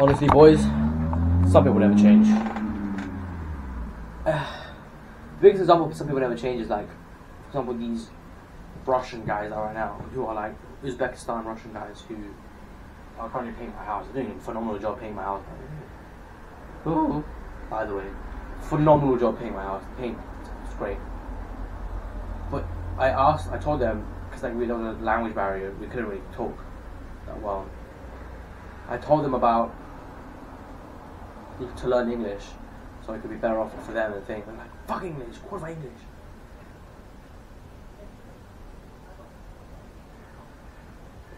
Honestly, boys, some people never change. the biggest example of some people never change is like, for example, these Russian guys are right now, who are like Uzbekistan Russian guys who are currently paying my house. They're doing a phenomenal job paying my house. Ooh, by the way, phenomenal job paying my house. Paying, it's great. But I asked, I told them because like we there was a language barrier, we couldn't really talk that well. I told them about to learn English, so it could be better off for them and think. Like, fuck English, what about English?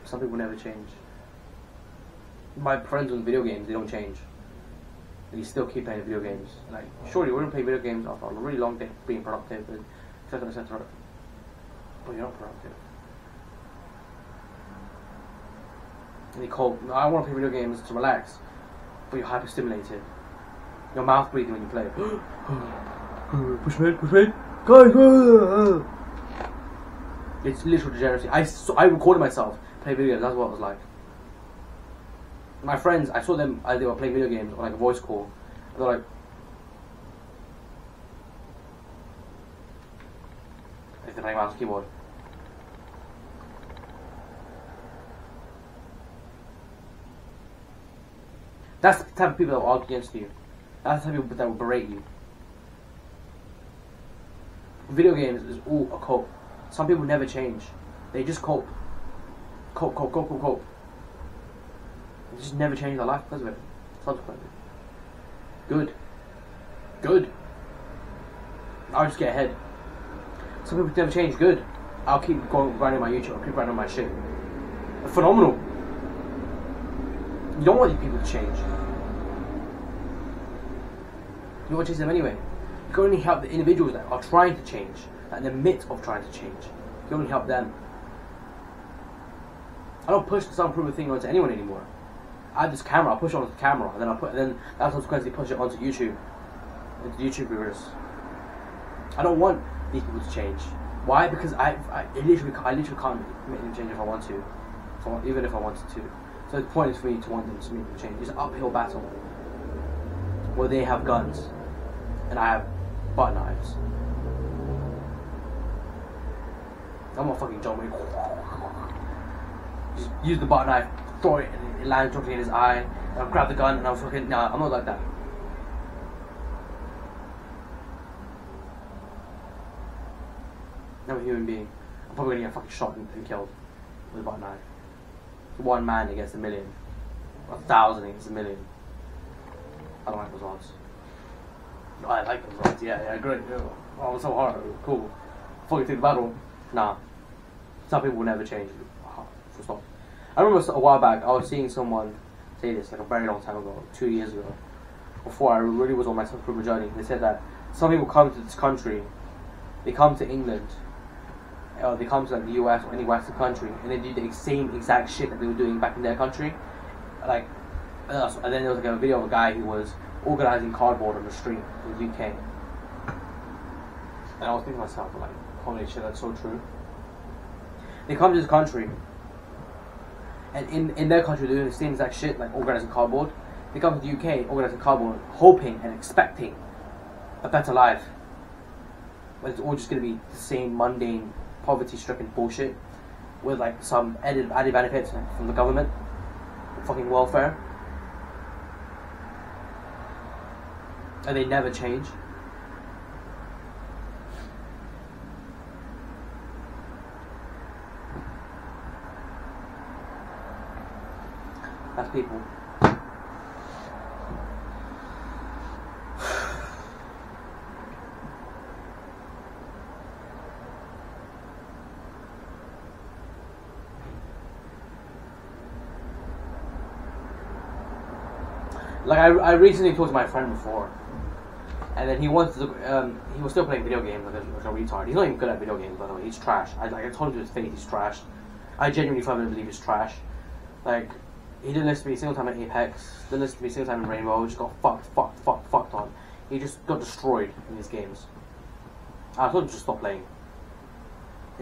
Some people never change. My friends on video games, they don't change. You still keep playing video games. Like, sure, you wouldn't play video games after a really long day being productive, and etc. etc. But you're not productive. And you call, I want to play video games to relax, but you're hyperstimulated. Your mouth breathing when you play. push red, push red, guys. It's literal degeneracy. I, I recorded myself play video games. That's what it was like. My friends, I saw them as they were playing video games on like a voice call. They're like, if they're playing mouse keyboard. That's the type of people that will argue against you. That's the type of people that will berate you. Video games is all a cope. Some people never change. They just cope. Cope, cope, cope, cope, cope. They just never change their life because of it. Subsequently. Good. Good. I'll just get ahead. Some people never change. Good. I'll keep going grinding my YouTube. I'll keep grinding my shit. Phenomenal. You don't want these people to change. You want to change them anyway. You can only help the individuals that are trying to change, that in the midst of trying to change. You can only help them. I don't push the soundproof thing onto anyone anymore. I have this camera, I push it onto the camera, and then I put, and then I subsequently push it onto YouTube, into YouTube viewers. I don't want these people to change. Why? Because I, I literally, I literally can't make them change if I want to, so even if I wanted to. So the point is for me to want them to make them change. It's an uphill battle where they have guns and I have butt knives. I'm not fucking John Wick. Just use the butt knife, throw it, and it lands directly in his eye. And I'll grab the gun and I'll fucking. Nah, I'm not like that. I'm a human being. I'm probably gonna get fucking shot and, and killed with a butt knife. One man against a million. A thousand against a million. I don't like those odds. I like those odds, yeah, yeah, great. Yeah. Oh, so hard. Cool. Fucking take the battle. Nah. Some people will never change. Ah, full stop. I remember a while back, I was seeing someone say this, like a very long time ago, two years ago, before I really was on my self-improvement journey. They said that some people come to this country, they come to England, or they come to like the US or any Western country, and they do the same exact shit that they were doing back in their country. Like, uh, and then there was like a video of a guy who was organizing cardboard on the street in the UK. And I was thinking to myself, like, holy shit, that's so true. They come to this country, and in, in their country they're doing the same exact shit, like organizing cardboard. They come to the UK, organizing cardboard, hoping and expecting a better life. But it's all just gonna be the same mundane, poverty-stricken bullshit with like some added added benefits from the government, fucking welfare. and they never change. That's people. Like I, I recently talked to my friend before, and then he wants to. Um, he was still playing video games like a, like a retard. He's not even good at video games, by the way. He's trash. I like I told him to his face, he's trash. I genuinely firmly believe he's trash. Like he didn't listen to me a single time at Apex. Didn't listen to me a single time in Rainbow. Just got fucked, fucked, fucked, fucked on. He just got destroyed in these games. I told him to stop playing.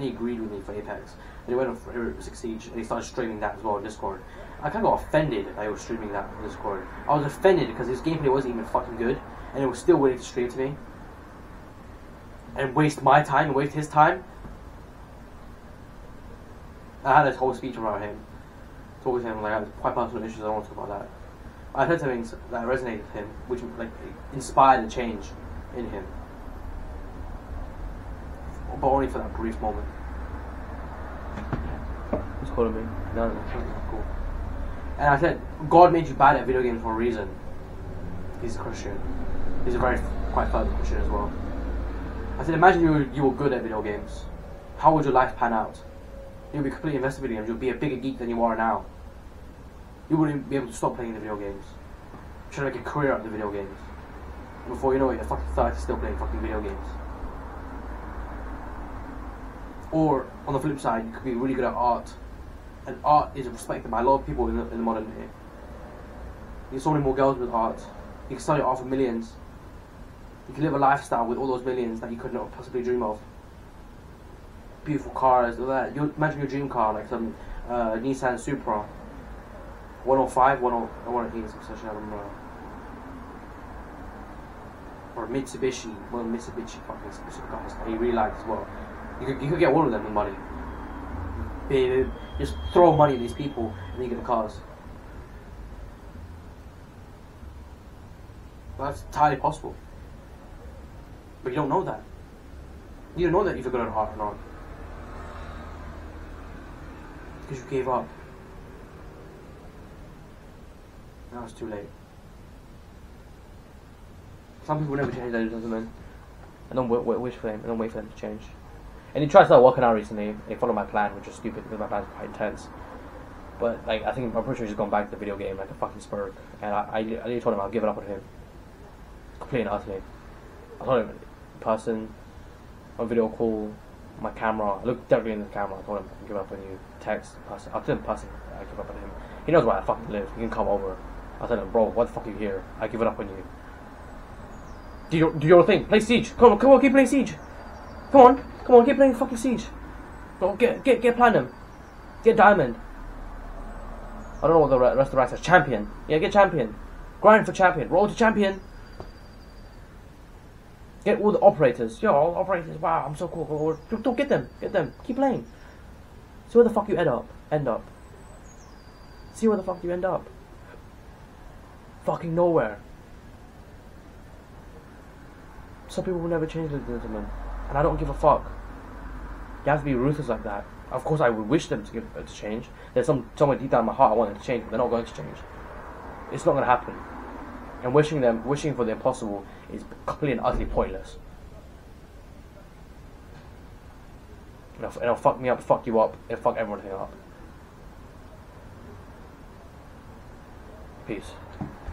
And he agreed with me for Apex. And he went on for Heroic Siege and he started streaming that as well on Discord. I kind of got offended that he was streaming that on Discord. I was offended because his gameplay wasn't even fucking good, and it was still willing to stream to me and waste my time and waste his time. I had this whole speech about him, talking to him like I had quite personal issues. I don't want to talk about that. I heard something that resonated with him, which like inspired a change in him, but only for that brief moment. He's calling me. No, no, cool. And I said, God made you bad at video games for a reason. He's a Christian. He's a very quite fervent Christian as well. I said, imagine you were, you were good at video games. How would your life pan out? You'd be completely invested in video games. You'd be a bigger geek than you are now. You wouldn't be able to stop playing the video games. Trying to make a career out of the video games. And before you know it, you're fucking 30 still playing fucking video games. Or, on the flip side, you could be really good at art. And art is respected by a lot of people in the, in the modern day. Get so many more girls with art. You can study art for millions. You can live a lifestyle with all those millions that you could not possibly dream of. Beautiful cars, all that. You imagine your dream car, like some uh, Nissan Supra, 105, 108, 108 such I know. Or Mitsubishi, well, Mitsubishi fucking supercars that you really like as well. You could, you could get one of them with money. Just throw money at these people and you get the cars. That's entirely possible. But you don't know that. You don't know that if you're good at art or not. Because you gave up. Now it's too late. Some people never change, ladies and gentlemen. I don't w- w- wish for them. I don't wait for them to change. And he tried to start working out recently. He followed my plan, which was stupid because my plan is quite intense. But like, I think I'm pretty sure he's gone back to the video game like a fucking spurg. And I, I, I told him I'll give it up on him. Completely and utterly. I told him, person, on video call, my camera. I looked directly in the camera. I told him I give up on you. Text, person. I told him person. I give up on him. He knows where I fucking live. He can come over. I told him, bro, what the fuck are you here? I give it up on you. Do your do your thing. Play Siege. Come on, come on, keep playing Siege. Come on, come on, keep playing fucking Siege. Go get get get platinum. Get diamond. I don't know what the rest of the rest is. Champion. Yeah, get champion. Grind for champion. Roll to champion. Get all the operators. Yo, all operators. Wow, I'm so cool. Don't get them. Get them. Keep playing. See where the fuck you end up. End up. See where the fuck you end up. Fucking nowhere. Some people will never change, ladies and gentlemen, and I don't give a fuck. You have to be ruthless like that. Of course, I would wish them to give uh, to change. There's some somewhere deep down in my heart I want them to change, but they're not going to change. It's not going to happen. And wishing them, wishing for the impossible, is completely and utterly pointless. It'll, it'll fuck me up, fuck you up, it'll fuck everything up. Peace.